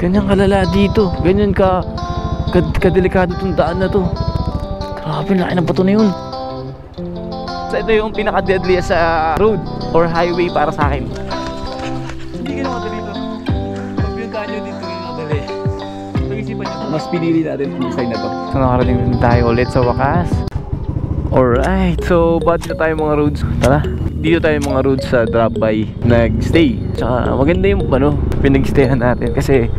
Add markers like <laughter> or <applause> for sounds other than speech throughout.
Ganyan kalala dito. Ganyan ka, ka kadelikado tong daan na to. Grabe, laki ng bato na yun. So ito yung pinaka-deadly sa road or highway para sa akin. Hindi ka naman dito. Pagpintahan nyo dito yung madali. Pag-isipan nyo. Mas pinili natin yung side na to. So nakarating din tayo ulit sa wakas. Alright, so bad na tayo mga roads. Tara, dito tayo mga roads sa drop-by nag-stay. Tsaka maganda yung ano, pinag-stayan natin kasi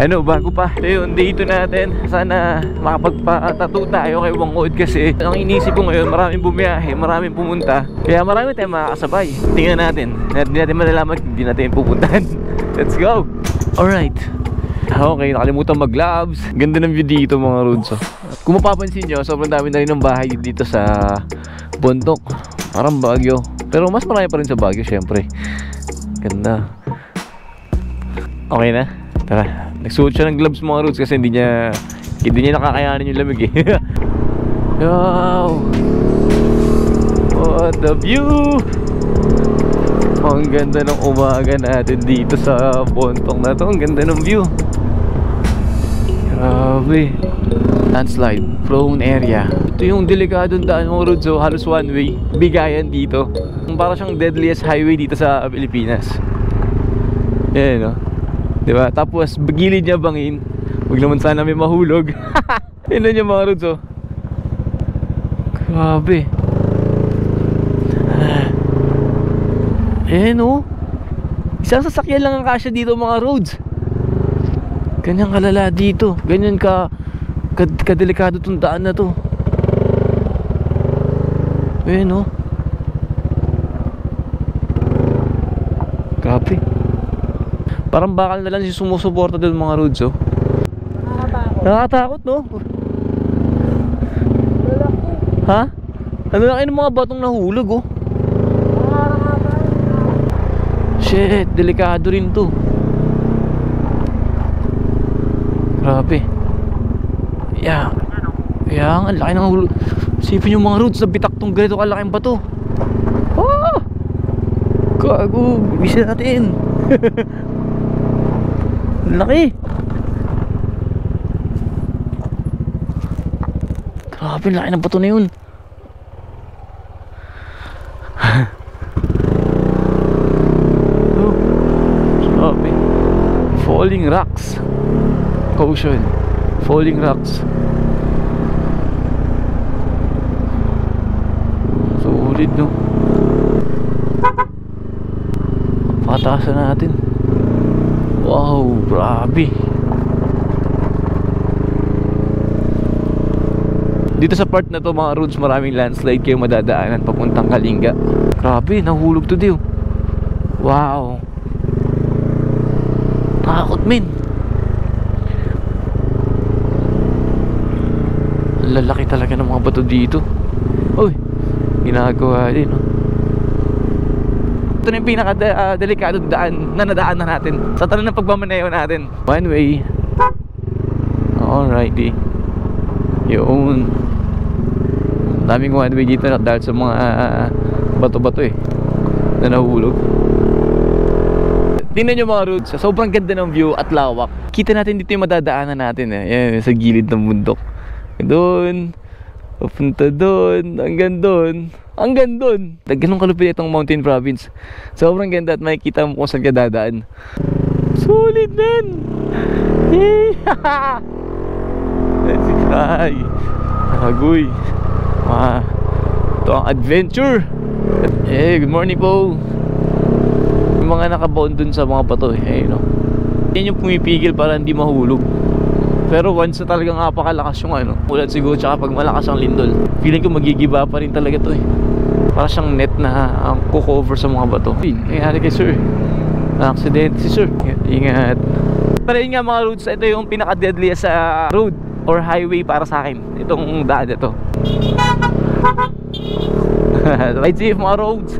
ano, bago pa. Ito yung dito natin. Sana makapagpa-tattoo tayo kay Wangod kasi ang inisip ko ngayon, maraming bumiyahe, maraming pumunta. Kaya marami tayong makakasabay. Tingnan natin. Hindi natin malalaman hindi natin pupuntahan. <laughs> Let's go! Alright. Okay, nakalimutan mag-gloves. Ganda ng view dito mga roads. Oh. Kung mapapansin nyo, sobrang dami na rin ng bahay dito sa Bundok. Parang Baguio. Pero mas marami pa rin sa Baguio, syempre. Ganda. Okay na? Tara. Nagsuot siya ng gloves mga roads kasi hindi niya hindi niya nakakayanin yung lamig eh. <laughs> Wow! What the view! Ang ganda ng umaga natin dito sa Bontong na to. Ang ganda ng view. Grabe. Landslide. Prone area. Ito yung delikadong daan ng road so halos one way. Bigayan dito. Para siyang deadliest highway dito sa Pilipinas. Yan no. Diba? Tapos gilid niya bangin. Huwag naman sana may mahulog. <laughs> Yan yung mga roads oh. Grabe. <sighs> Eh no Isang sasakyan lang ang kasya dito mga roads Ganyan kalala dito Ganyan ka, ka Kadelikado tong daan na to. Eh no Grabe. Parang bakal na lang si sumusuporta doon mga roads oh. Nakakatakot. No? Ha? Ano laki ng mga batong nahulog oh. Shit, delikado rin to. Grabe. Yeah. Yeah, ang laki ng hulo. Sipin yung mga roots na bitak tong ganito kalaking bato. Oh! Gago, bisa natin. <laughs> laki. Grabe, laki ng bato na yun. <laughs> Falling rocks. Caution. Falling rocks. Solid no. Pataasan natin. Wow, grabe. Dito sa part na to mga roads maraming landslide kayo madadaanan papuntang Kalinga. Grabe, nahulog to diyo. Wow. Takot min. Lalaki talaga ng mga bato dito. Uy, ginagawa din. Oh. Ito na yung pinaka-delikado daan na nadaan na natin sa tanong ng pagmamaneho natin. One way. Alrighty. Yun. Daming one way dito na dahil sa mga ah, bato-bato eh na nahulog. Tingnan nyo mga roads, sobrang ganda ng view at lawak. Kita natin dito yung madadaanan natin eh. Yan, sa gilid ng bundok. Doon, papunta doon, hanggang doon, hanggang doon. Ganun kalupit itong mountain province. Sobrang ganda at makikita mo kung saan ka dadaan. Solid man! Yay! <laughs> Let's try! Agoy! Ah, ito ang adventure! Eh, good morning po! Yung mga nakabound dun sa mga bato eh no? Yan yung pumipigil para hindi mahulog. Pero once na talagang napakalakas yung ano, ulan siguro tsaka pag malakas ang lindol, feeling ko magigiba pa rin talaga to eh. Para siyang net na ang kukover sa mga bato. Ay, nangyari kay sir. Accident si sir. Ingat. Pero yun nga mga roads, ito yung pinaka-deadly sa road or highway para sa akin. Itong daan ito. <laughs> Ride safe mga roads.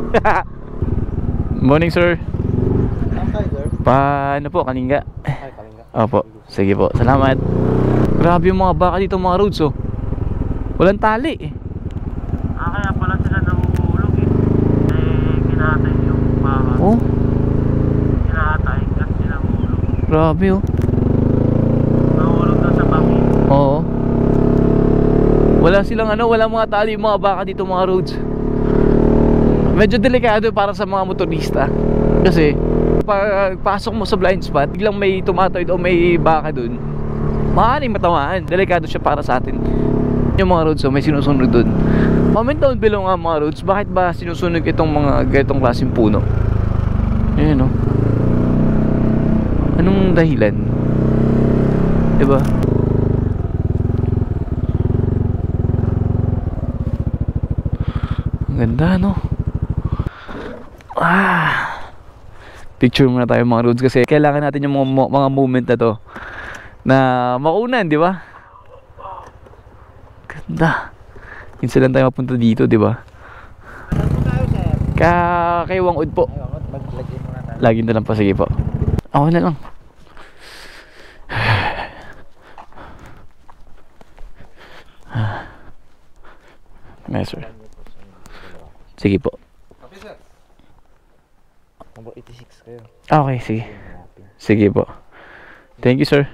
<laughs> Morning sir. Okay, sir. Paano po, kaninga? Ay, kalinga. Opo, sige po. Salamat. Grabe yung mga baka dito mga roads oh. Walang tali eh. Ah, kaya pala sila nahuhulog eh. Eh, kinatay yung baka. Oh, Kinatay kasi nahuhulog. grabe oh. Oo. Wala silang ano, wala mga tali yung mga baka dito mga roads. Medyo delikado para sa mga motorista. Kasi pag pasok mo sa blind spot, biglang may tumatawid o may baka dun. Maaaring matamaan. Delikado siya para sa atin. Yung mga roads, oh, may sinusunod dun. Comment down below nga mga roads, bakit ba sinusunog itong mga ganitong klaseng puno? Ayan o. Anong dahilan? Diba? Ang ganda no? Ah! Picture muna tayo mga roads kasi kailangan natin yung mga, mga moment na to na makunan, di ba? Ganda. Minsan lang tayo mapunta dito, di ba? Ka kay Wangud po. Lagi na lang pa, sige po. Ako na lang. <sighs> Yes, sir. Sige po. Number 86 kayo. Ah, Okay, sige. Sige po. Thank you, sir.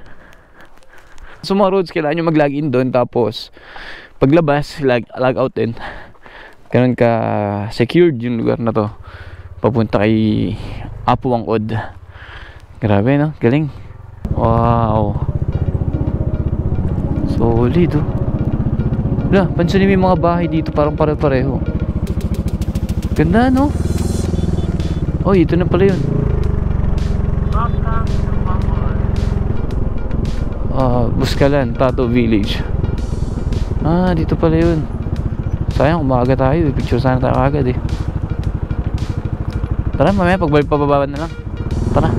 So mga roads, kailangan nyo mag-log in doon tapos paglabas, log, log out din. Ganun ka secured yung lugar na to. Papunta kay Apo Wangod. Grabe no, galing. Wow. Solid oh. Wala, pansinin mo mga bahay dito parang pare-pareho. Ganda no? Oh, ito na pala yun. Ah, Buskalan, Tato Village. Ah, dito pala yun. Sayang, umaga tayo. eh. Picture sana tayo agad eh. Tara, mamaya pagbalik pababa na lang. Tara.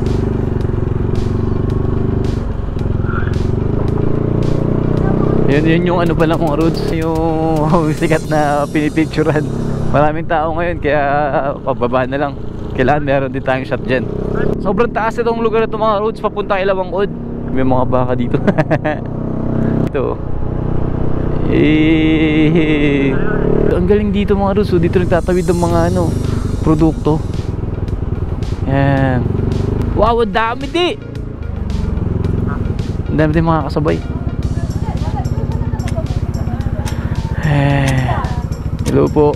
Yun, yun yung ano pala mga roads. Yung <laughs> sikat na pinipicturean. Maraming tao ngayon kaya pababa na lang. Kailangan meron din tayong shot dyan. Sobrang taas itong lugar na itong mga roads papunta kay Lawangod. May mga baka dito. <laughs> Ito. Eh, ang galing dito mga oh. Dito nagtatawid ng mga ano, produkto. Yan. Wow, ang dami di! Ang dami din mga kasabay. Eh, Hello po.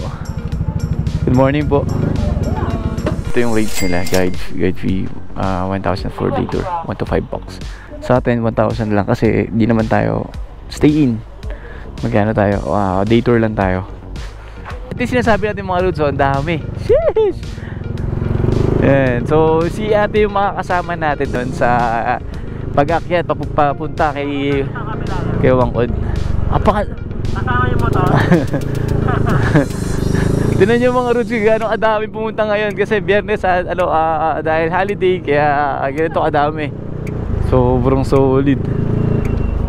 Good morning po. Ito yung rates nila. Guide, guide fee uh, 1,000 for day tour. 1 to 5 bucks. Sa atin, 1,000 lang kasi di naman tayo stay in. Magkano tayo? Wow, day tour lang tayo. Ito yung sinasabi natin mga lods, oh, ang dami. Sheesh! Yan. So, si ate yung makakasama natin doon sa pag-akyat, papu- papunta kay, kay Wangod. Apaka, Kasama yung motor. <laughs> Tinan nyo mga kung gano'ng kadami pumunta ngayon kasi biyernes at ano, ah, ah, dahil holiday kaya ah, ganito kadami. Sobrang solid.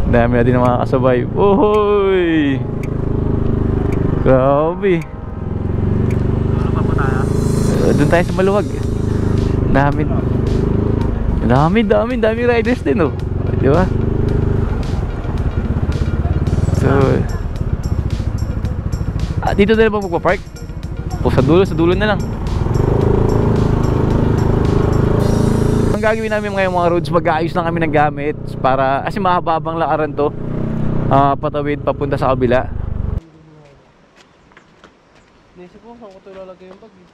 Dami na din ang mga kasabay. Ohoy! Grabe. Uh, doon tayo sa maluwag. Dami. Dami, dami, dami riders din oh. Di ba? So, ah, dito na lang magpa-park? O sa dulo, sa dulo na lang. Gagawin namin ngayon mga roads, mag-aayos lang kami ng gamit para, kasi mahababang lakaran to. Ah, patawid papunta sa kabila. Naisip ko, saan ko ito ilalagay yung bag eh.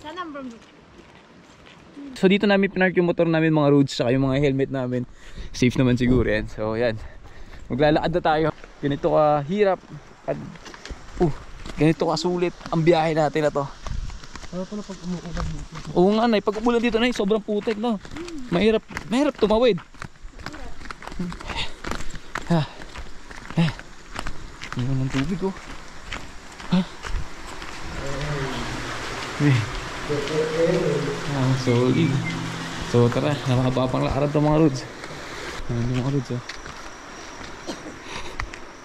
Saan ang? So dito namin pinark yung motor namin mga roads saka yung mga helmet namin. Safe naman siguro yan. So yan. Maglalakad na tayo. Ganito ka hirap at uh, ganito ka sulit ang biyahe natin na to. Ano pala pag umuulan dito? Oo nga nay, pag umulan dito nay, sobrang putik no. Mahirap, mahirap tumawid. Ha. Eh. Iwan ng tubig oh. Ha? Eh. Ah, solid. So tara, nakakaba pang lakaran to mga roads. Ayan yung mga roads oh.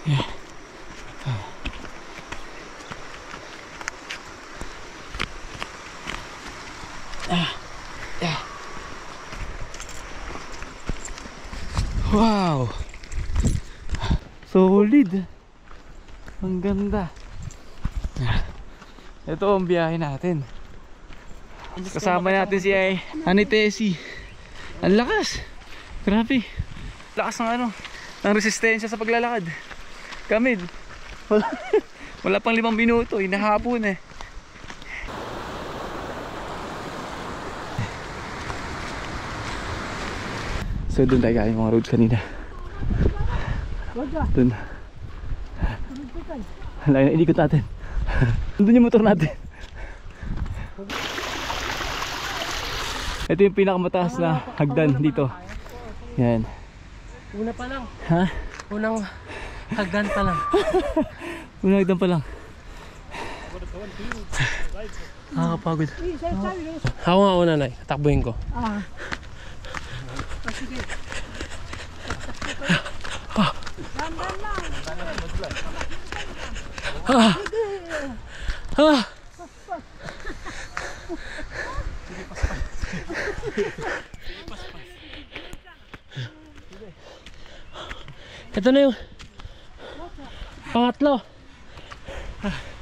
Yeah. Ah. Ah. Yeah. Wow! Solid! Ang ganda! Ito ang biyahe natin. Kasama natin si ay Ani Tessie. Ang lakas. Grabe. Lakas ng ano, ng resistensya sa paglalakad. Kamil. Wala, <laughs> wala pang limang minuto, inahapon eh. So doon tayo galing mga roads kanina. Doon. Layo na natin. Doon yung motor natin. Ito yung pinakamataas na hagdan dito. Yan. Una pa lang. Ha? Unang hagdan pa lang. <laughs> Unang hagdan pa lang. Nakakapagod. Ako nga una, Nay. Takbuhin ko. Ah. Ito na yung pangatlo.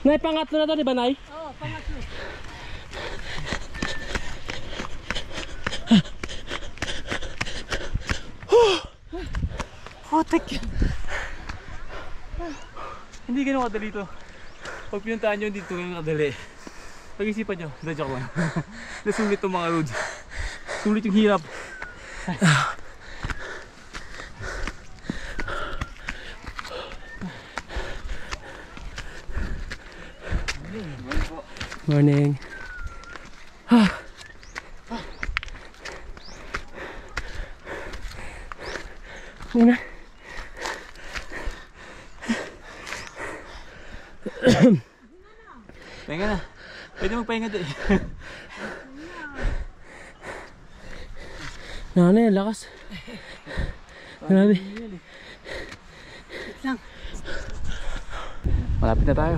Nay, pangatlo na to, di ba, Nay? Hindi ganun kadali to. Pag pinuntahan nyo, hindi ito ganun kadali. Pag-isipan nyo, hindi joke lang. <laughs> Nasulit itong mga roads. Sulit yung hirap. Morning. Muna. Pahinga na. Pwede magpahinga doon. <laughs> Ano yan, lakas. Grabe. Malapit na tayo.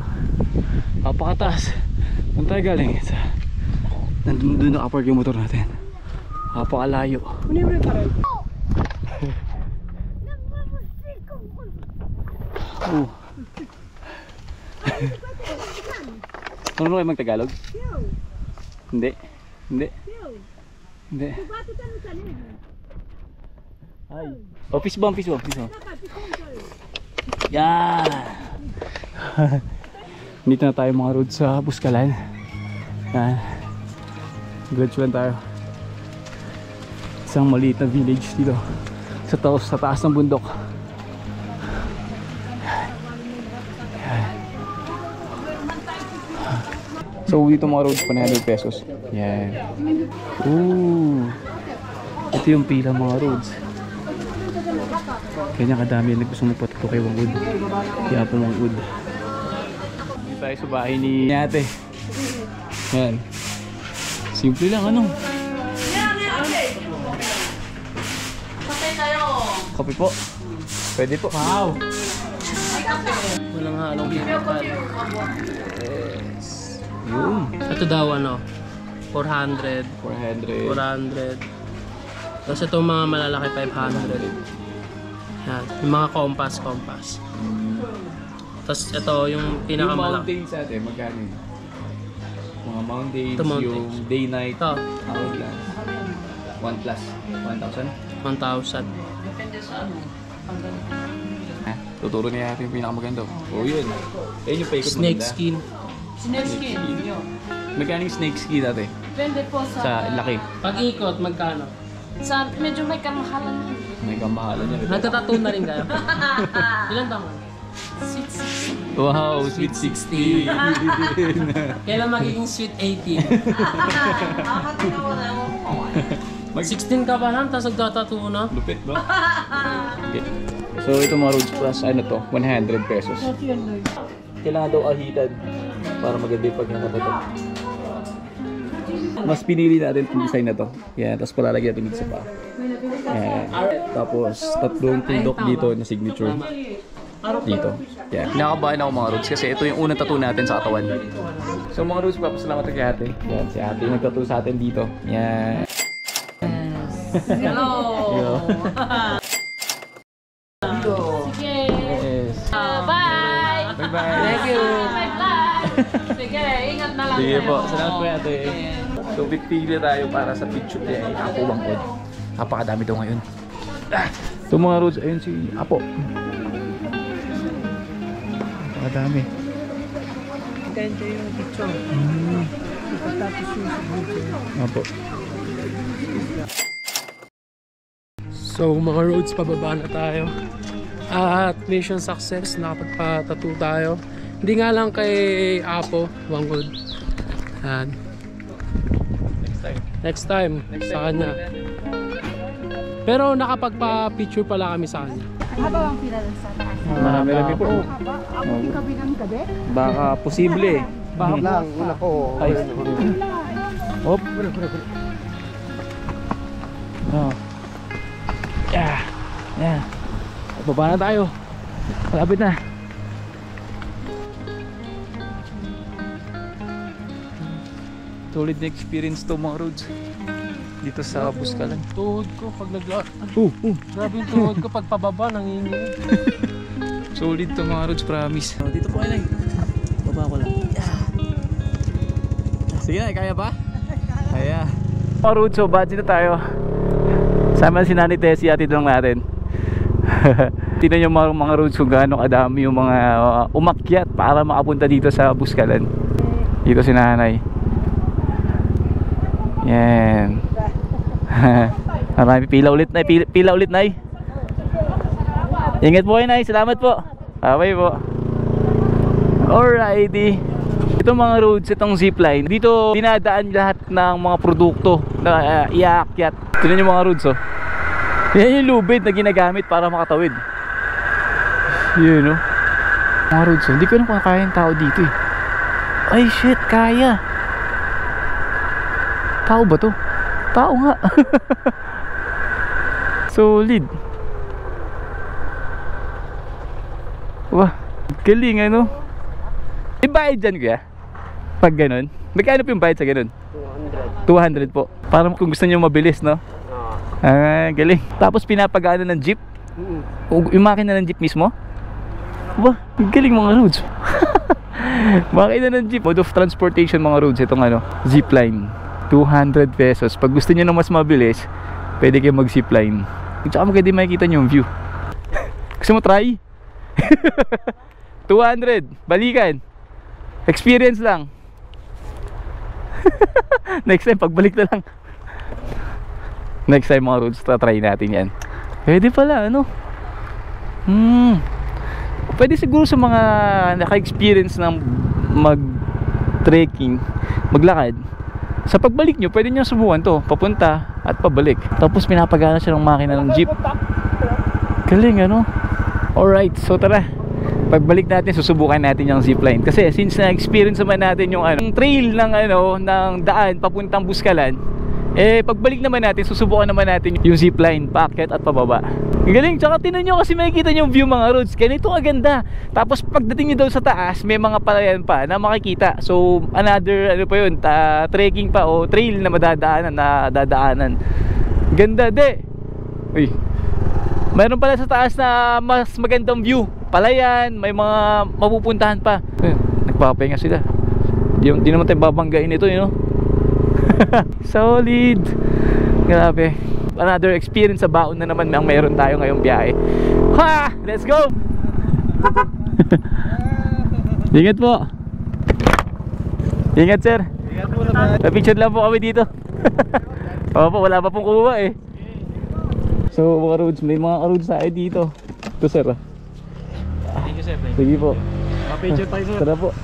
Napakataas. Saan tayo galing? Sa... Nandun doon nakapark yung motor natin. Napakalayo. Oh. <laughs> <laughs> Ano kayo magtagalog? Hindi. Hindi. Hindi. Ay. Office ba? Office ba? Office ba? Yan. Dito na tayo mga road sa Buskalan. Yan. Glad lang tayo. Isang maliit na village dito. Sa taos, sa taas ng bundok. So mga roads pa 100 pesos. Yan. Ooh. Ito yung pila mga roads. Kanya kadami na gusto magpatuto kay Wangwood. Kaya po Wangwood. Dito tayo sa bahay ni ate. Yan. Simple lang ano. Kape po. Pwede po. Wow. Walang halong chemical. Yun. Ito daw ano, 400, 400. 400. Tapos itong mga malalaki 500. Yan, yung mga compass, compass. Tapos ito yung Yung pinakamalaki. mountains ate, magkano yun? Mga mountains, Ito mountains. yung day night. Ito, Hourglass. 1 plus. 1,000. 1,000. Ha? Tuturo niya natin yung pinakamaganda. Oh, yun. Ayun yung paikot Snake maganda. skin. Snake skin. Magkano yung snake ski dati? Depende po sa... Sa laki. Pag ikot, magkano? Sa medyo may kamahalan yun. May kamahalan niya. Nagtatattoo na rin kayo. <laughs> Ilan taon? Sweet 16. Wow, sweet 16. <laughs> Kailan magiging sweet 18? <laughs> Mag 16 ka pa lang, tapos nagtatattoo na? lupit ba? Okay. So ito mga roads plus ano to, 100 pesos. Kailangan daw ahitan para maganda yung pagkakata to. Mas pinili natin itong design na to. Yan, tapos palalagyan natin dito sa paa. Yan. Tapos tatlong tundok dito na signature. Dito. Yan. Kinakabahan ako mga roads kasi ito yung unang tattoo natin sa katawan. So mga roads, papasalamat kay ate. Yan, si ate yung nagtattoo sa atin dito. Yan. Hello! <laughs> Yo. <laughs> ingat na lang Sige po, salamat po ate. So pipili tayo para sa picture niya ay ako bangkod. Napakadami daw ngayon. Ito mga roads, ayun si Apo. Nakadami. Ganda yung picture. Tapos yung Apo. So mga roads, pababa na tayo. At mission success, nakapagpa-tattoo tayo. Hindi nga lang kay Apo, Wangwood. And next time, sa kanya. Pero nakapagpa-picture pala kami sa kanya. Haba ang pila lang sa taas. Marami rin po. Haba, abot yung kabilang gabi. Baka posible eh. Bahag lang, una ko. Ay. Hop. Oh. Yeah. Yeah. Baba na tayo. Malapit na. Solid na experience to mga roads. Dito sa Buskalan. Tuhod ko pag nagla... Oh, oh. Grabe yung tuhod ko pag pababa, nanginginig. <laughs> Solid to mga roads, promise. Oh, dito po ay lang. Baba ko lang. Sige na, kaya ba? <laughs> Kaya. Mga roads, so bad dito tayo. Sama si Nani Tessie, atid lang natin. <laughs> Tingnan yung mga, mga roads kung gaano kadami yung mga uh, umakyat para makapunta dito sa Buskalan. Dito si nanay. Yan. <laughs> Marami pila ulit na, pila, pila ulit na Ingat po kayo Nay, salamat po. Bye po. Alrighty. Itong mga roads, itong zipline, dito dinadaan lahat ng mga produkto na uh, iaakyat. Tignan yung mga roads oh. Yan yung lubid na ginagamit para makatawid. Yun oh. Mga roads oh. Hindi ko alam kung kaya yung tao dito eh. Ay shit, kaya. Tao ba to? Tao nga. <laughs> Solid. Wah, galing ano. May bayad dyan kuya? Pag ganun. Magkano po yung bayad sa ganun? 200. 200 po. Para kung gusto niyo mabilis, no? Ah, galing. Tapos pinapagana ng jeep? O, Yung makina ng jeep mismo? Wah, galing mga roads. <laughs> makina ng jeep. Mode of transportation mga roads. Itong ano, zipline. 200 pesos. Pag gusto niyo na mas mabilis, pwede kayo mag zipline. Tsaka maganda makikita niyo yung view. <laughs> gusto mo try? <laughs> 200 balikan experience lang <laughs> next time pagbalik na lang next time mga roads try natin yan pwede pala ano hmm pwede siguro sa mga naka-experience ng mag trekking maglakad sa pagbalik nyo pwede nyo subukan to papunta at pabalik tapos pinapagana siya ng makina ng jeep galing ano Alright, so tara. Pagbalik natin, susubukan natin yung zipline. Kasi since na-experience naman natin yung ano, yung trail ng ano, ng daan papuntang Buskalan, eh pagbalik naman natin, susubukan naman natin yung zipline, paakyat at pababa. Ang galing, tsaka tinan nyo kasi makikita nyo yung view mga roads. Ganito aganda. Tapos pagdating nyo daw sa taas, may mga palayan pa na makikita. So another ano pa yun, ta, trekking pa o trail na madadaanan, na dadaanan. Ganda, de. Uy, Meron pala sa taas na mas magandang view. Palayan, may mga mapupuntahan pa. Ayun, nagpapahinga sila. Di, di naman tayo babanggain ito, you know? <laughs> Solid. Grabe. Another experience sa baon na naman ang meron tayo ngayong biyahe. Ha! Let's go! <laughs> Ingat po. Ingat, sir. Ingat po naman. Picture lang po kami dito. <laughs> Opo, wala pa pong kuha eh. So mga roads, may mga roads tayo dito. Ito sir ah. Thank you, sir. Sige po. Picture tayo, sir. Tara po.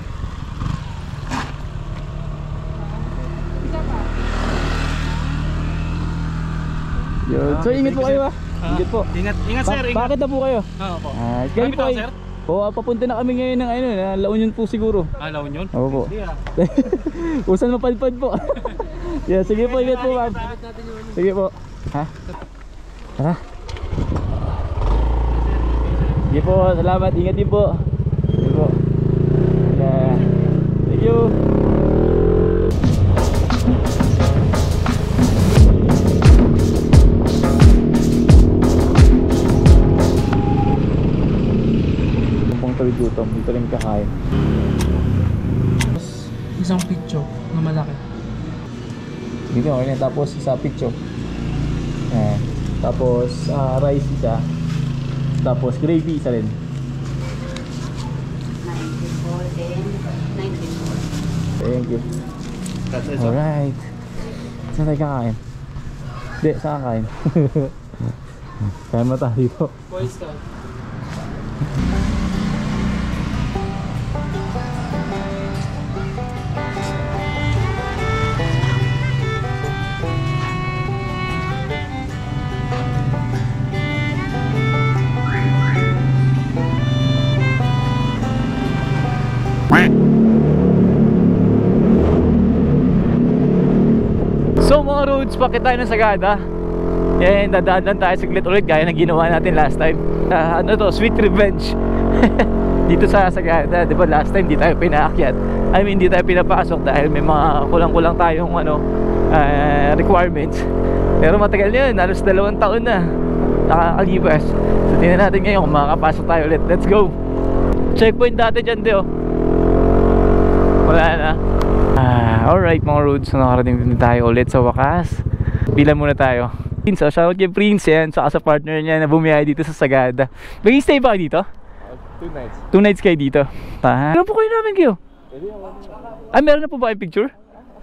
Yun. So ingat po kayo ah. Ingat po. Ingat, ingat, Ba- sir. Ingat. bakit na po kayo? Oo po. Ah, kayo Bakit po sir? Oo, ah, papunta na kami ngayon ng ano, na La Union po siguro. Alaw yun? Oo po. Ah. Usan mapalpad po. yeah, sige po, ingat po ma'am. Sige po. Ha? Tara. Sige po, salamat. Ingat din po. Sige po. Yeah. Thank you. Gutom. Dito rin kakain. Isang picture na malaki. Dito, okay na. Tapos sa picture. Eh, Tapos ah, rice isa. Tapos gravy isa rin. 94 and 94. Thank you. Alright. Saan tayo kakain? Hindi, saan kakain? <laughs> Kaya mo tayo dito. Boy Scout. Pakit tayo ng Sagada. And dadaan tayo saglit ulit gaya ng ginawa natin last time. <laughs> Ah, ano to, sweet revenge. <laughs> dito sa Sagada, 'di ba? Last time di tayo pinaakyat. I mean, di tayo pinapasok dahil may mga kulang-kulang tayong ano ah, requirements. Pero matagal 'yun, halos dalawang taon na nakakalipas. So tingnan natin ngayon kung makakapasok tayo ulit. Let's go. Checkpoint dati dyan, di oh. Wala na. Ah, alright mga roads, so nakarating din tayo ulit sa wakas. Bilan muna tayo. Prince, oh, shoutout kay Prince yan, saka sa partner niya na bumiyahe dito sa Sagada. Mag-stay ba kayo dito? Two nights. Two nights kayo dito? Ah, ano po kayo namin kayo? Ah, meron na po ba kayong picture?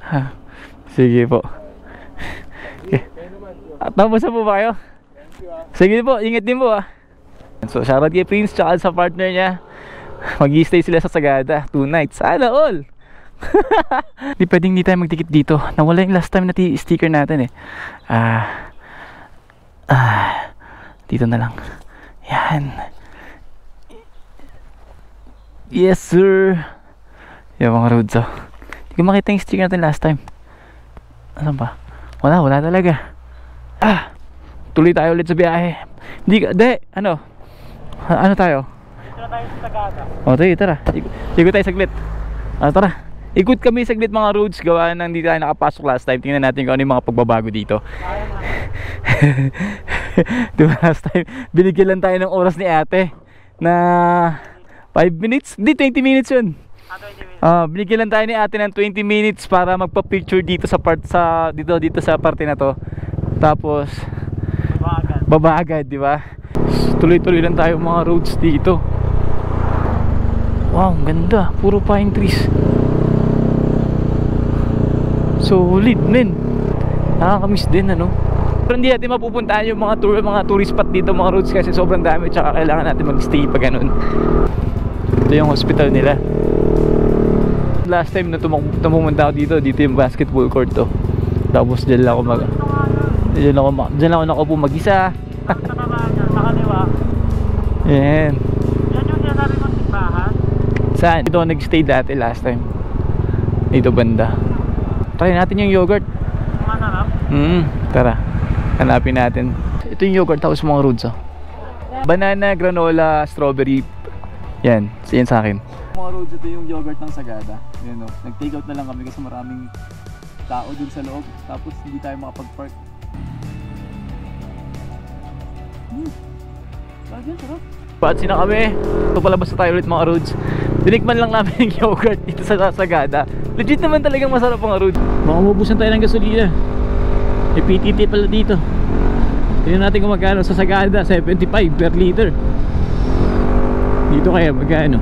Ha, sige po. Okay. At tapos na po ba kayo? Sige po, ingat din po ah. So, shoutout kay Prince tsaka sa partner niya. Mag-stay sila sa Sagada, two nights. Sana all! Di pwedeng di tayo magtikit dito. Nawala yung last time na ti- sticker natin eh. Ah. ah. Dito na lang. Yan. Yes, sir. Yan mga roads oh. Hindi ko makita yung sticker natin last time. Asan ba? Wala, wala talaga. Ah! Tuloy tayo ulit sa biyahe. Hindi ka, de, ano? A- ano tayo? Dito tayo sa Sagada. O, tayo, tara. Ikot tayo saglit. Ah, tara. Ikot kami saglit mga roads gawa nang hindi tayo nakapasok last time. Tingnan natin kung ano yung mga pagbabago dito. <laughs> diba last time, binigyan lang tayo ng oras ni ate na 5 minutes? Hindi, 20 minutes yun. Ah, 20 minutes. Ah, binigyan lang tayo ni ate ng 20 minutes para magpa-picture dito sa part sa dito dito sa parte na to. Tapos Babagan. baba agad, di ba? Tuloy-tuloy lang tayo mga roads dito. Wow, ganda. Puro pine trees. Solid, men. Nakakamiss din, ano? Pero hindi natin mapupuntahan yung mga tour, mga tourist spot dito, mga roads kasi sobrang dami tsaka kailangan natin mag-stay pa ganun. Ito yung hospital nila. Last time na tumumunta ako dito, dito yung basketball court to. Tapos dyan lang ako mag... Dyan ako, dyan lang ako nakaupo mag-isa. <laughs> Sa kaliwa. Yan. Yan yung sinasabi kong simbahan. Saan? Dito ako nag-stay dati last time. Dito banda. Try natin yung yogurt. Mga sarap. Mm, tara. Hanapin natin. Ito yung yogurt tapos mga roots oh. Banana, granola, strawberry. Yan, yan sa akin. Mga roads, ito yung yogurt ng Sagada. Yan o. Nag-take out na lang kami kasi maraming tao dun sa loob. Tapos hindi tayo makapag-park. Hmm. Yan, sarap. Patsi na kami. Ito palabas na tayo ulit mga roads. Dinikman lang namin <laughs> yung yogurt dito sa Sagada. Legit naman talagang masarap mga roads. Baka mabusan tayo ng gasolina. May PTT pala dito. Tingnan natin kung magkano sa Sagada. 75 per liter. Dito kaya magkano.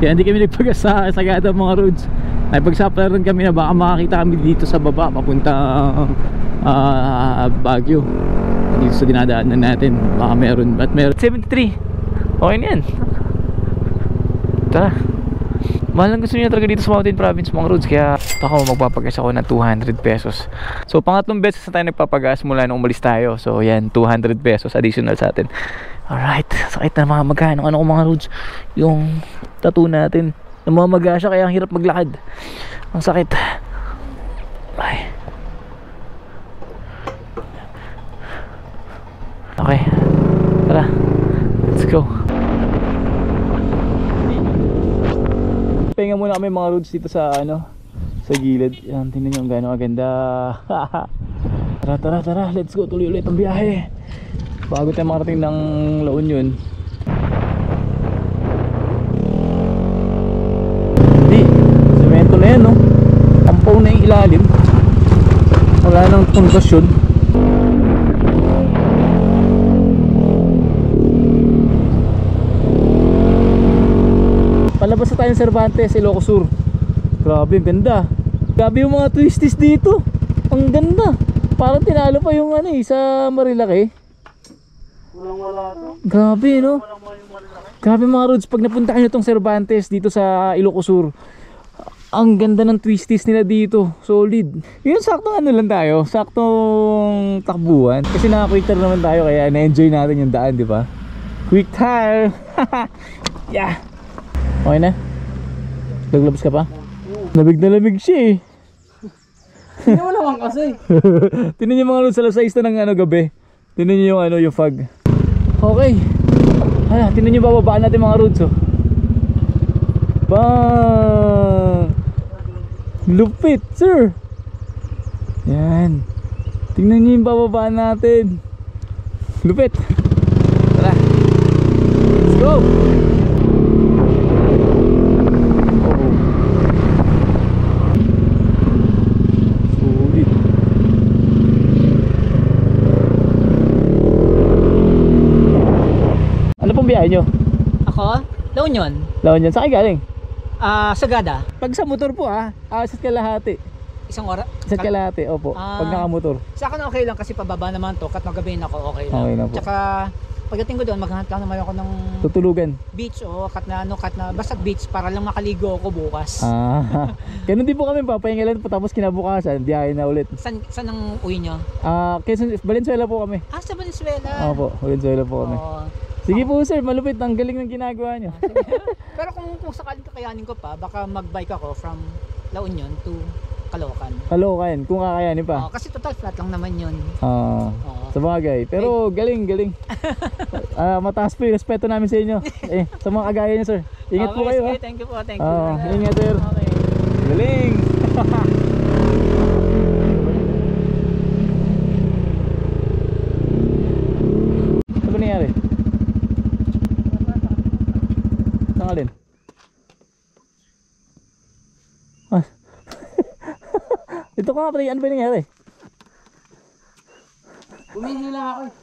Kaya hindi kami nagpagas sa Sagada mga roads. Nagpagsaparan kami na baka makakita kami dito sa baba papunta ah, Baguio. Dito sa dinadaanan natin. Baka meron. At meron. 73. Okay na yan. Tara. Mahal ang gusto niya talaga dito sa Mountain Province mga roads Kaya ako magpapagas ako ng 200 pesos. So pangatlong beses na tayo nagpapagas mula nung umalis tayo. So yan 200 pesos additional sa atin. Alright. Sakit na mga magkano ano ko mga roads Yung tattoo natin. Namamaga siya kaya ang hirap maglakad. Ang sakit. Ay. Okay. Tara. Let's go Pahinga muna kami mga roads dito sa ano sa gilid. Yan, tingnan nyo gano'ng aganda. <laughs> tara, tara, tara. Let's go. Tuloy ulit ang biyahe. Bago tayo makarating ng La Union. Hindi. Semento na yan, no? Tampaw na yung ilalim. Wala nang pundasyon. Tayo ng Cervantes, Ilocos Sur. Grabe, ang ganda. Grabe yung mga twisties dito. Ang ganda. Parang tinalo pa yung ano eh, sa Marilaki. Grabe, no? Grabe mga roads, pag napunta kayo itong Cervantes dito sa Ilocos Sur, ang ganda ng twisties nila dito. Solid. Yun, saktong ano lang tayo. Saktong takbuhan. Kasi naka-quick tire naman tayo, kaya na-enjoy natin yung daan, di ba? Quick <laughs> tire! yeah! Okay na? Naglabas ka pa? Lamig na lamig siya eh. Hindi mo naman kasi. <laughs> Tinan niyo mga sa alas 6 na ng ano gabi. Tinan niyo yung ano yung fog. Okay. Hala, tinan niyo bababaan natin mga roads oh. Bang! Lupit, sir. Yan. Tingnan niyo yung bababaan natin. Lupit. Tara. Let's go. Oh. Sulit. Ano pong biyahe nyo? Ako? La Union. Lawan yan. Saan galing? Ah, Sagada. Pag sa motor po ah, ah isa't kalahati. Isang oras. Isa't kalahati, opo. Ah. Pag nakamotor. Sa akin okay lang kasi pababa naman to. Kat magabihin ako, okay lang. Okay na po. Tsaka pagdating ko doon, maghanap lang naman ako ng Tutulugan. beach o kat na ano, kat na basta beach para lang makaligo ako bukas. Ah. <laughs> Ganun din po kami papahinga lang po tapos kinabukasan, biyahe na ulit. San, saan ang uwi nyo? Ah, Quezon, Valenzuela po kami. Ah, sa Venezuela. Opo, Valenzuela po kami. Oo. Sige po sir, malupit. Ang galing ng ginagawa nyo. <laughs> Pero kung, kung sakaling kakayanin ko pa, baka mag-bike ako from La Union to Caloocan. Kalokan, kung kakayanin pa. Oo, kasi total flat lang naman yun. Ah, Oo. sa bagay. Pero galing, galing. <laughs> Ah, mataas po yung respeto namin sa inyo. <laughs> Eh, sa mga kagaya niyo sir. Ingat po Okay, kayo sige, ha. Thank you po, thank you. Ah, ingat sir. Okay. Galing. ano ba nangyari? Saan ka din? Ah. Ka nga pala, ano ba nangyari? Bumihi lang ako eh.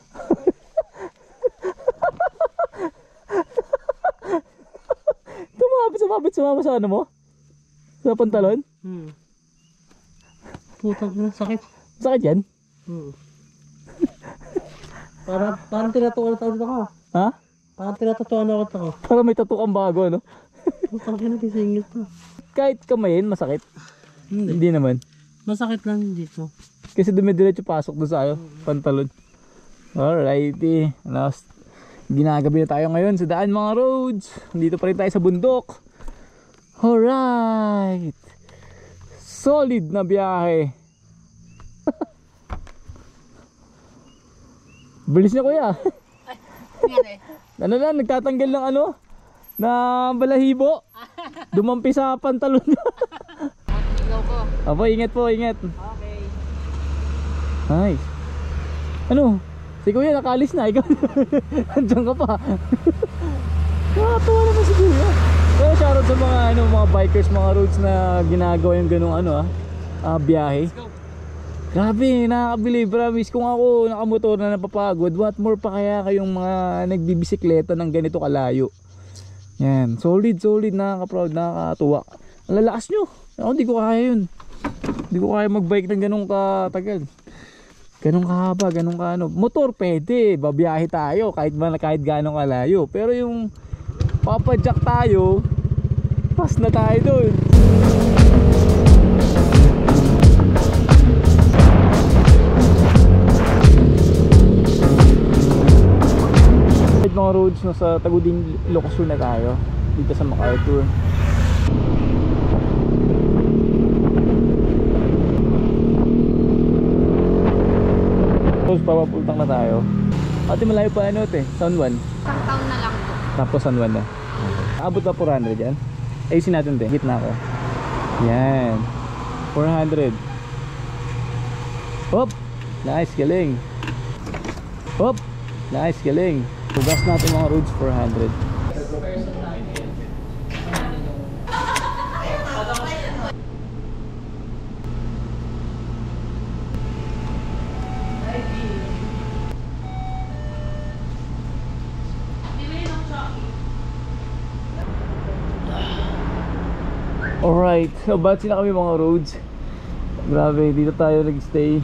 <laughs> Tumabit, sumabit, sumama sa ano mo? Sa pantalon? Hmm. Putang ina, sakit. Sakit yan? Hmm. parang, parang tinatukan na tawag ako. Ha? Parang tinatutuan na ako ako. Parang may tattoo kang bago, ano? Putang ina, disingit pa. Kahit kamayin, masakit. Hindi. Hindi naman. Masakit lang dito. Kasi dumidiretso pasok doon sa ano, pantalon. Alrighty. S- ginagabi na tayo ngayon sa daan mga roads. Dito pa rin tayo sa bundok. Alright. Solid na biyahe. <laughs> Bilis niya kuya. ano lang, nagtatanggal ng ano? Na balahibo. <laughs> Dumampi sa pantalon niya. <laughs> Apo, ingat po, ingat. Okay. Nice. Ano? Si Kuya nakalis na, ikaw nandiyan <laughs> ka pa. <laughs> Nakakatawa naman si Kuya. Pero shoutout sa mga ano, mga bikers, mga roads na ginagawa yung ganung ano ah, ah, biyahe. Grabe, nakakabilib. Promise, kung ako nakamotor na napapagod, what more pa kaya kayong mga nagbibisikleta ng ganito kalayo. Yan, solid, solid, nakaka-proud, nakakatuwa. Ang lalakas nyo. Ako, hindi ko kaya yun. Hindi ko kaya magbike ng ganong katagal. Ganong kahaba, ganong kaano. Motor pwede, babiyahe tayo kahit man kahit ganong kalayo. Pero yung papadyak tayo, pas na tayo doon. Mga roads no, sa Tagudin Ilocos Sur na tayo dito sa MacArthur. Papapultang na tayo. Ate malayo pa ano te, San Juan. Isang taon na lang po. Tapos San Juan na. Abot ba 400 yan? Ayusin natin te, hit na ako. Yan. 400. Hop! Nice, galing. Hop! Nice, galing. Tugas natin mga roads 400. Alright, so batsi na kami mga roads. Grabe, dito tayo nag-stay.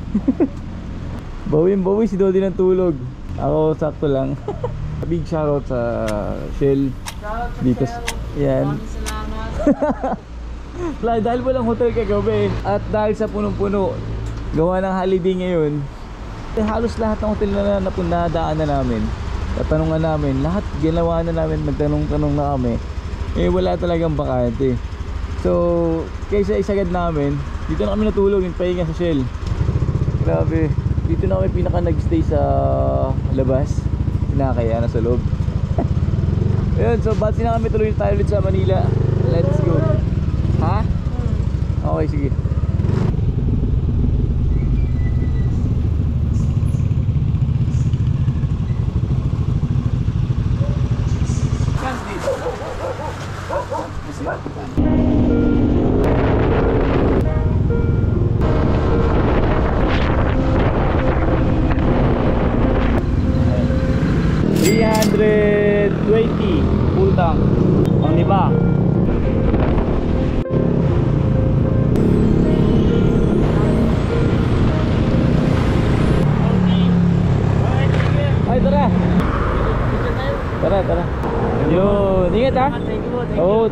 <laughs> bawin, bawi si Dodi ng tulog. Ako sakto lang. <laughs> Big shoutout sa Shell. Dito. s- Yan. Dahil <laughs> dahil walang hotel kagabi at dahil sa punong-puno, gawa ng holiday ngayon, eh, halos lahat ng hotel na napunta daan na namin. Tatanungan namin, lahat ginawa na namin, nagtanong-tanong na kami. Eh wala talagang bakante. So, kaysa isagad namin, dito na kami natulog, yung pahinga sa Shell. Grabe. Dito na kami pinaka nagstay sa labas. Sinakaya na sa loob. <laughs> Ayun, so ba't na kami tuloy tayo ulit sa Manila. Let's go. Ha? Okay, sige.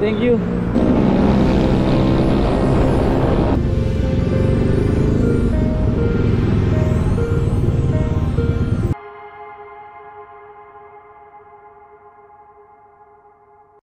Thank you.